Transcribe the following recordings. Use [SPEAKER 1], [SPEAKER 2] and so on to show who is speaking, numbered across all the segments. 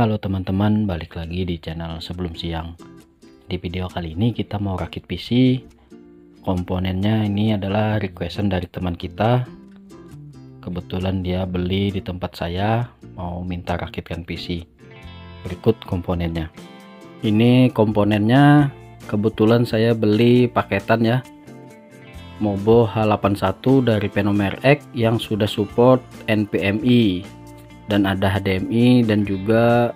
[SPEAKER 1] Halo teman-teman, balik lagi di channel sebelum siang. Di video kali ini kita mau rakit PC. Komponennya ini adalah requestan dari teman kita. Kebetulan dia beli di tempat saya, mau minta rakitkan PC. Berikut komponennya. Ini komponennya kebetulan saya beli paketan ya. Mobo H81 dari Penomer X yang sudah support NVMe dan ada HDMI dan juga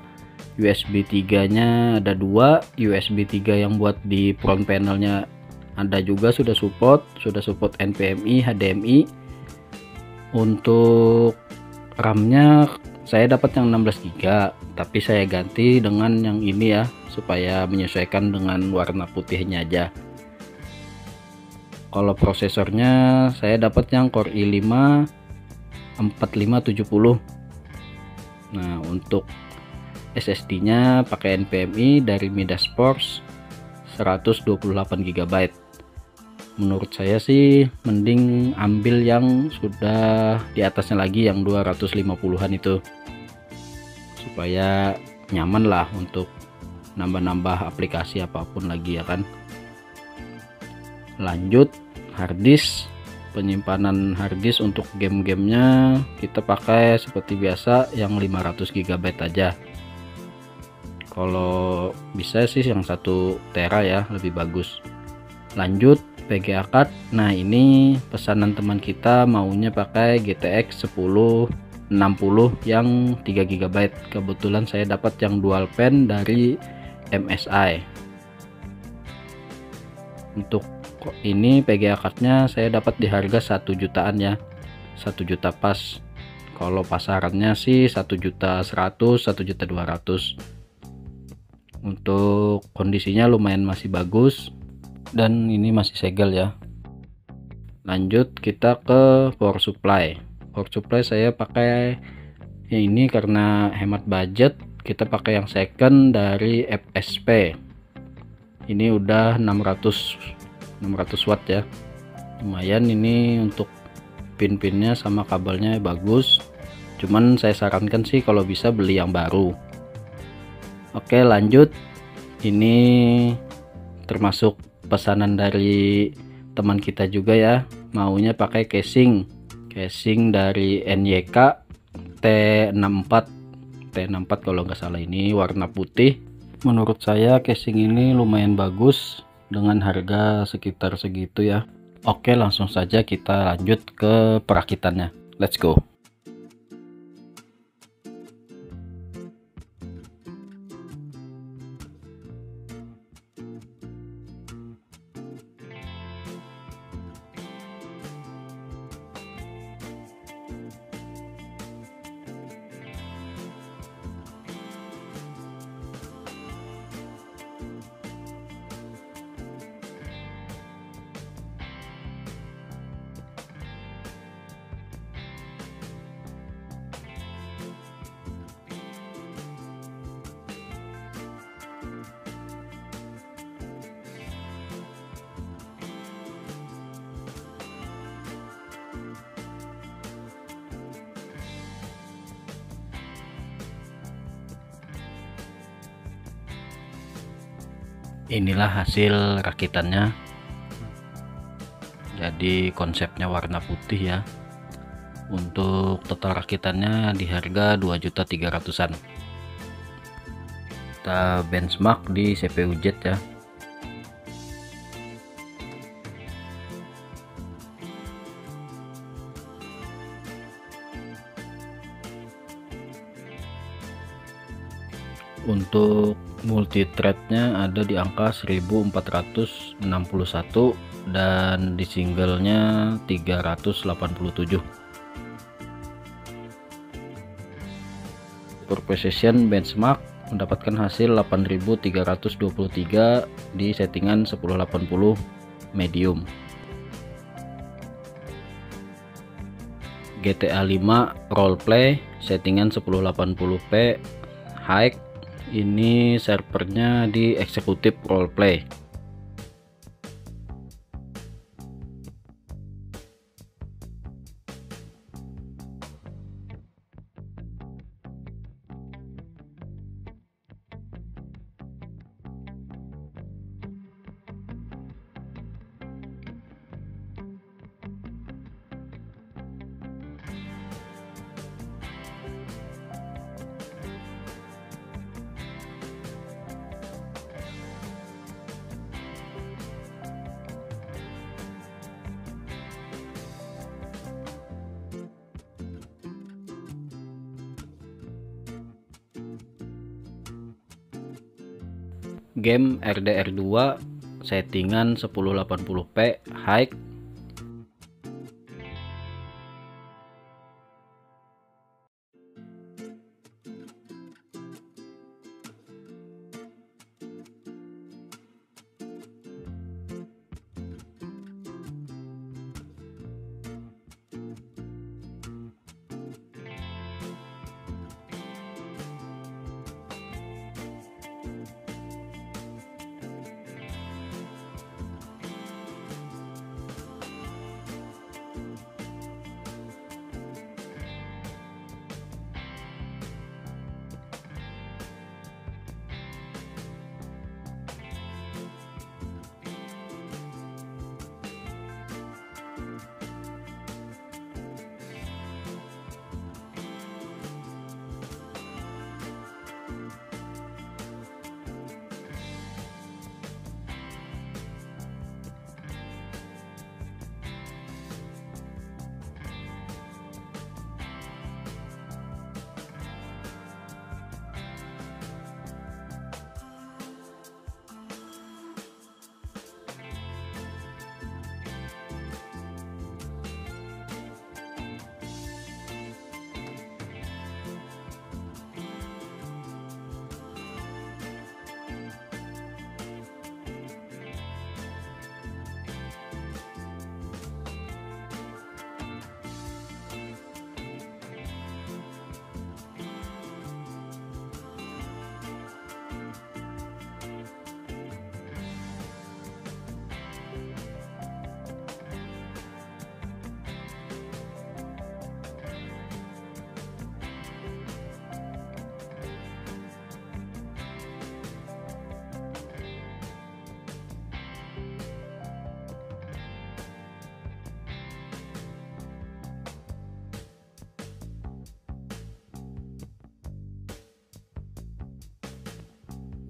[SPEAKER 1] USB 3 nya ada dua. USB 3 yang buat di front panelnya ada juga sudah support. Sudah support NVMe HDMI untuk RAM nya saya dapat yang 16 GB tapi saya ganti dengan yang ini ya supaya menyesuaikan dengan warna putihnya aja. Kalau prosesornya saya dapat yang Core i5 4570 nah untuk SSD nya pakai NVMe dari Midas Force 128 GB menurut saya sih mending ambil yang sudah di atasnya lagi yang 250an itu. Supaya nyaman lah untuk nambah-nambah aplikasi apa pun lagi ya kan? Lanjut harddisk penyimpanan harddisk untuk game-gamenya kita pakai seperti biasa yang 500 GB aja. Kalau bisa sih yang satu tera ya lebih bagus. Lanjut VGA card nah ini pesanan teman kita maunya pakai GTX 1060 yang 3 GB kebetulan saya dapat yang dual pen dari MSI untuk ini PGA cardnya saya dapat di harga satu jutaan ya. Satu juta pas. Kalau pasarannya sih satu juta seratus satu juta dua ratus. Untuk kondisinya lumayan masih bagus. Dan ini masih segel ya. Lanjut kita ke power supply. Power supply saya pakai ya ini karena hemat budget. Kita pakai yang second dari FSP ini udah 600 600 watt ya. Lumayan ini untuk pin-pinnya sama kabelnya bagus. Cuman saya sarankan sih kalau bisa beli yang baru. Oke lanjut. Ini termasuk pesanan dari teman kita juga ya. Maunya pakai casing. Casing dari NYK T64 T64 kalau nggak salah ini warna putih. Menurut saya casing ini lumayan bagus dengan harga sekitar segitu ya. Oke langsung saja kita lanjut ke perakitannya. Let's go inilah hasil rakitannya. Jadi konsepnya warna putih ya. Untuk total rakitannya di harga 2.300an kita benchmark di CPU jet ya. Untuk multi threadnya ada di angka 1461 dan di singlenya 387 per precision benchmark mendapatkan hasil 8323 di settingan 1080 medium. GTA 5 roleplay settingan 1080p high ini servernya di eksekutif roleplay game RDR2 settingan 1080p high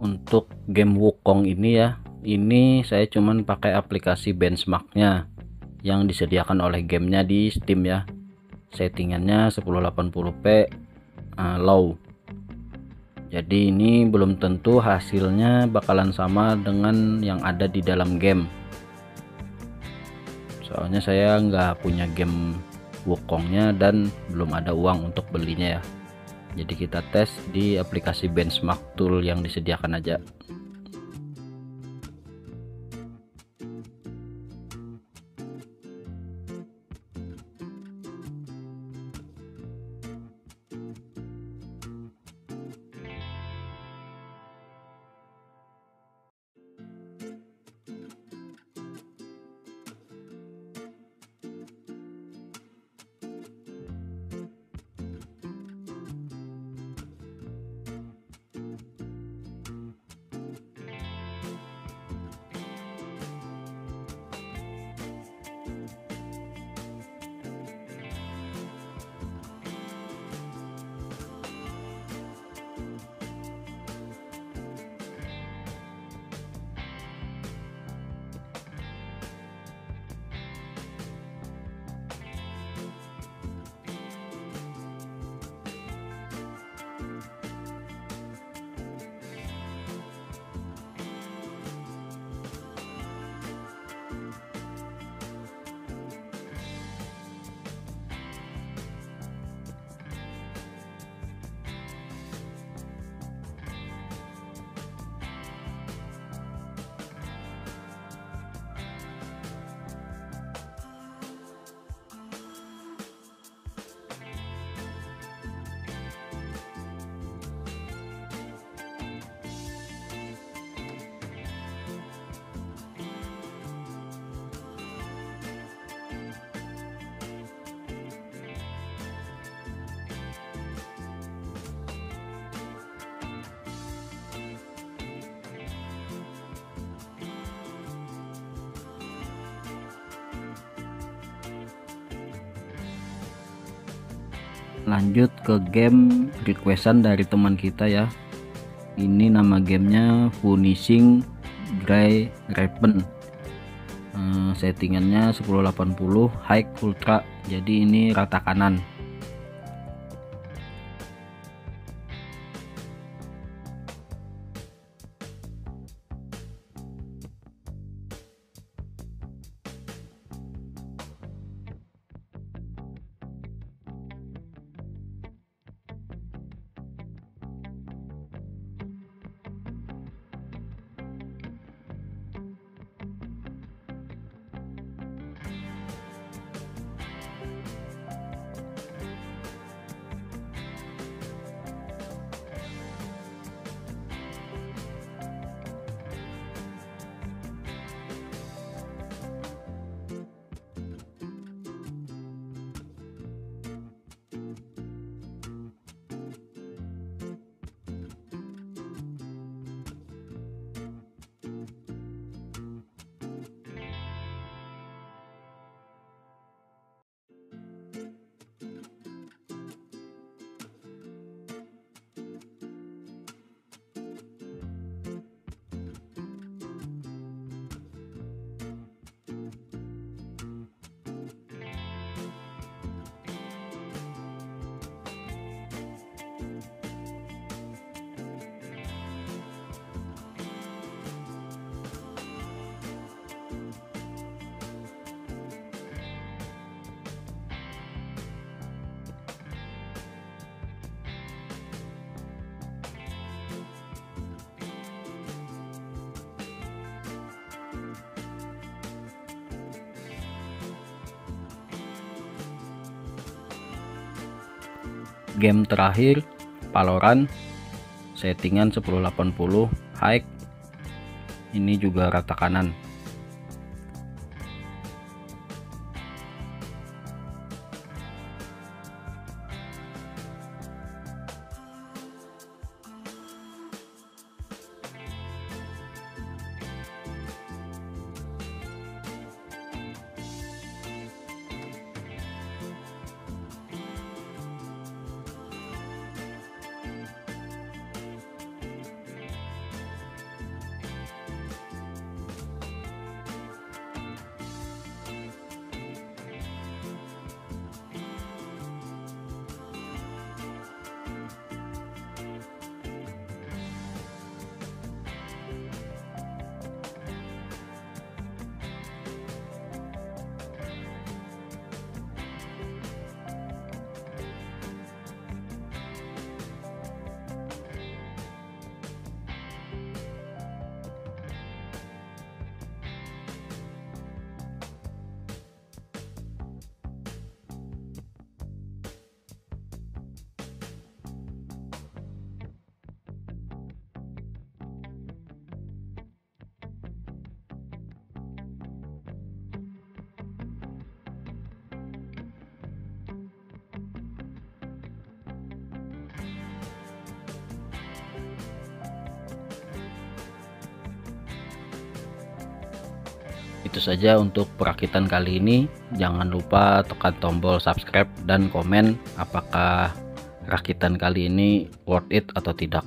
[SPEAKER 1] untuk game Wukong ini ya. Ini saya cuman pakai aplikasi benchmarknya yang disediakan oleh gamenya di Steam ya. Settingannya 1080p uh, low. Jadi ini belum tentu hasilnya bakalan sama dengan yang ada di dalam game. Soalnya saya nggak punya game Wukongnya dan belum ada uang untuk belinya ya jadi kita tes di aplikasi benchmark tool yang disediakan aja lanjut ke game requestan dari teman kita ya. Ini nama gamenya Punishing Grey Raven. Uh, settingannya 1080 high ultra. Jadi ini rata kanan game terakhir Valorant settingan 1080 high ini juga rata kanan itu saja untuk perakitan kali ini. Jangan lupa tekan tombol subscribe dan komen apakah rakitan kali ini worth it atau tidak.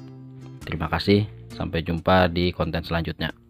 [SPEAKER 1] Terima kasih. Sampai jumpa di konten selanjutnya